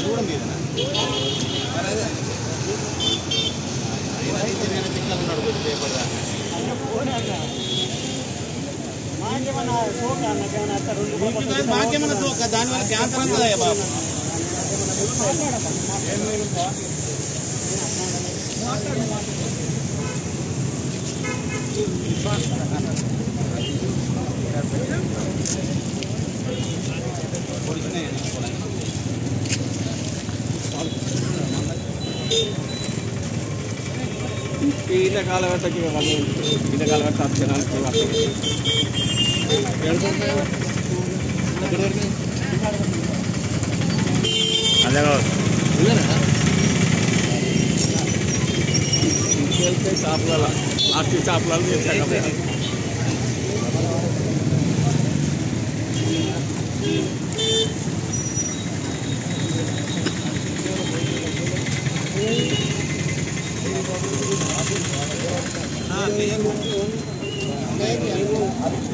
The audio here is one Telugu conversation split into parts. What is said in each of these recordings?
అది కూడా మీదేనా పిల్లలున్నాడు కొంచెం పేపర్ మాకేమన్నా సోక దానివల్ల క్యాన్సర్ అంతదయ్యా బాబు మాట్లాడు ఈత కాలవెట్టకి వాళ్ళు ఈత కాలవెట్ట జనాలకి వాళ్ళకి అదే వెళ్తే షాపులలో ప్లాస్టిక్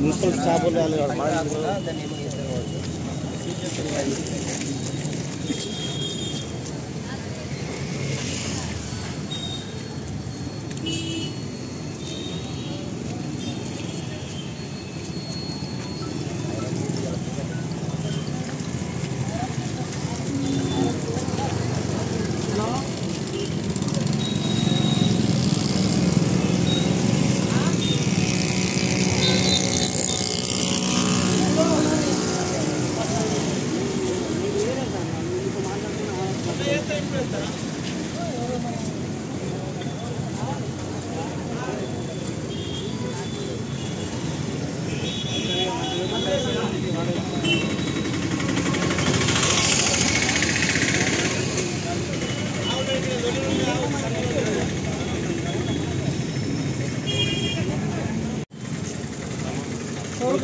మున్సిపల్ స్టాఫ్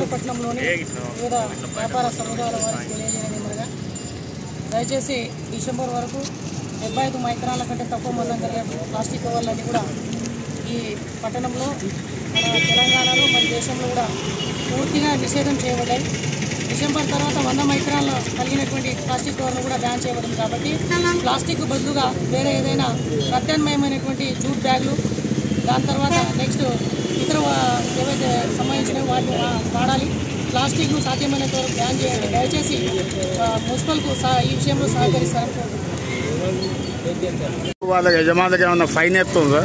పట్టణంలోని వివిధ వ్యాపార సముదాయాల వారికి తెలియజేయడం దయచేసి డిసెంబర్ వరకు డెబ్బై ఐదు మైక్రాల కంటే తక్కువ మందం కలిగే ప్లాస్టిక్ కవర్లన్నీ కూడా ఈ పట్టణంలో మన తెలంగాణలో మన దేశంలో కూడా పూర్తిగా నిషేధం చేయబడ్డాయి. డిసెంబర్ తర్వాత వంద మైక్రాల కలిగినటువంటి ప్లాస్టిక్ కవర్ను కూడా బ్యాన్ చేయబడింది కాబట్టి ప్లాస్టిక్ బదులుగా వేరే ఏదైనా ప్రత్యామ్నాయమైనటువంటి జూట్ బ్యాగులు దాని తర్వాత నెక్స్ట్ ఇతర ఏవైతే సంబంధించినవి వాటిని వాడాలి. ప్లాస్టిక్ను సాధ్యమైనంత వరకు బ్యాన్ చేయండి. దయచేసి మున్సిపల్కు సహ- ఈ విషయంలో సహకరిస్తారు? వాళ్ళ యజమానికి ఏమన్నా ఫైన్ ఎత్తుందా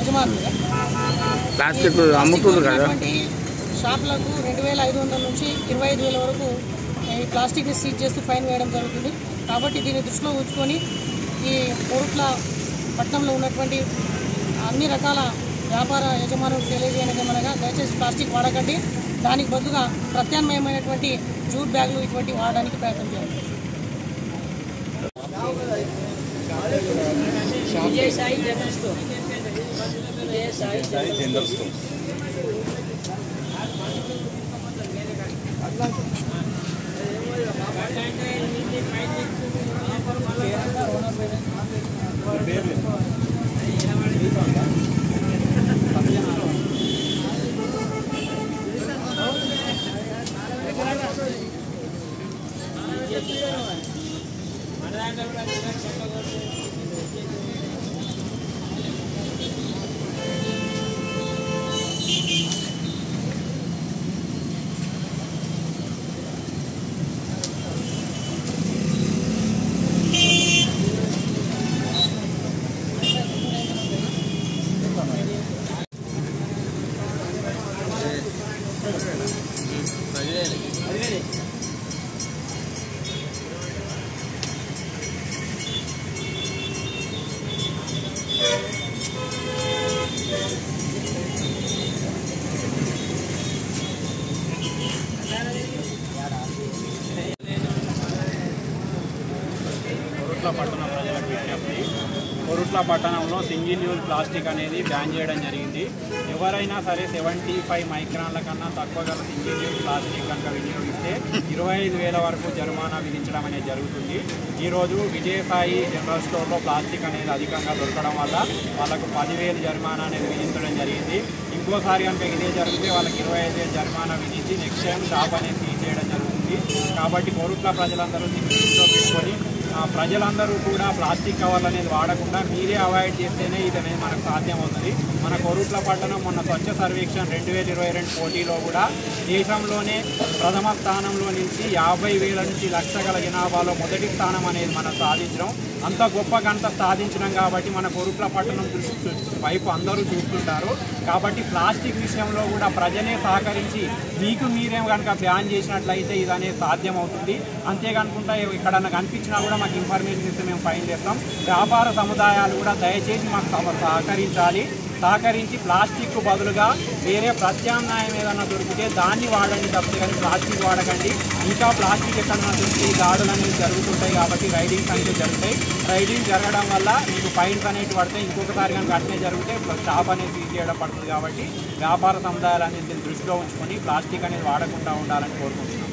యజమానులుగా ప్లాస్టిక్ అమ్ముతుంది కదా. షాపులకు రెండు వేల ఐదు వందల నుంచి ఇరవై ఐదు వేల వరకు ఈ ప్లాస్టిక్ని సీజ్ చేస్తూ ఫైన్ వేయడం జరుగుతుంది. కాబట్టి దీన్ని దృష్టిలో ఉంచుకొని ఈ పొరుట్ల పట్టణంలో ఉన్నటువంటి అన్ని రకాల వ్యాపార యజమానులకు తెలియజేయనగమనగా దయచేసి ప్లాస్టిక్ వాడకండి. దానికి బదులుగా ప్రత్యామ్నాయమైనటువంటి జూట్ బ్యాగులు ఇటువంటి వాడడానికి ప్రయత్నం చేయాలి జనరల్ స్టోర్. చెప్తాను మన దాంట్లో కూడా చెక్క కోరుట్ల పట్టణంలో సింగిల్ యూజ్ ప్లాస్టిక్ అనేది బ్యాన్ చేయడం జరిగింది. ఎవరైనా సరే సెవెంటీ ఫైవ్ మైక్రాన్ల కన్నా తక్కువ గల సింగిల్ యూజ్ ప్లాస్టిక్ కనుక వినియోగిస్తే ఇరవై ఐదు వేల వరకు జరిమానా విధించడం అనేది జరుగుతుంది. ఈరోజు విజయసాయి జనరల్ స్టోర్లో ప్లాస్టిక్ అనేది అధికంగా దొరకడం వల్ల వాళ్ళకు పదివేలు జరిమానా అనేది విధించడం జరిగింది. ఇంకోసారి కనుక ఇదే జరిగితే వాళ్ళకి ఇరవై ఐదు వేలు జరిమానా విధించి నెక్స్ట్ టైం షాప్ అనేది తీసేయడం జరుగుతుంది. కాబట్టి కోరుట్ల ప్రజలందరూ దీన్ని తీసుకొని పెట్టుకొని ప్రజలందరూ కూడా ప్లాస్టిక్ కవర్లు అనేది వాడకుండా మీరే అవాయిడ్ చేస్తేనే ఇది అనేది మనకు సాధ్యమవుతుంది. మన కొరుట్ల పట్టణం మొన్న స్వచ్ఛ సర్వేక్షణ రెండు వేల ఇరవై రెండు పోటీలో కూడా దేశంలోనే ప్రథమ స్థానంలో నుంచి యాభై వేల నుంచి లక్ష గల జనాభాలో మొదటి స్థానం అనేది మనం సాధించడం అంత గొప్ప గంట సాధించడం కాబట్టి మన కొరుట్ల పట్టణం దృష్టి వైపు అందరూ చూస్తుంటారు. కాబట్టి ప్లాస్టిక్ విషయంలో కూడా ప్రజలే సహకరించి మీకు మీరేం కనుక బ్యాన్ చేసినట్లయితే ఇది అనేది సాధ్యమవుతుంది. అంతేకానుకుంటా ఎక్కడన్నా కనిపించినా కూడా మాకు ఇన్ఫర్మేషన్ ఇస్తే మేము ఫైన్ చేస్తాం. వ్యాపార సముదాయాలు కూడా దయచేసి మాకు సహ- సహకరించాలి. సహకరించి ప్లాస్టిక్ బదులుగా వేరే ప్రత్యామ్నాయం ఏదైనా దొరికితే దాన్ని వాడండి తప్పితే కానీ ప్లాస్టిక్ వాడకండి. ఇంకా ప్లాస్టిక్ ఎక్కడన్నా దొరికి దాడులు అనేవి జరుగుతుంటాయి కాబట్టి రైడింగ్స్ అనేవి జరుగుతాయి. రైడింగ్ జరగడం వల్ల మీకు ఫైన్స్ అనేవి పడతాయి. ఇంకొకసారి కానీ అట్నే జరిగితే షాప్ అనేది సీజ్ చేయడం పడుతుంది కాబట్టి వ్యాపార సముదాయాలు అనేది దృష్టిలో ఉంచుకొని ప్లాస్టిక్ అనేది వాడకుండా ఉండాలని కోరుకుంటున్నాం.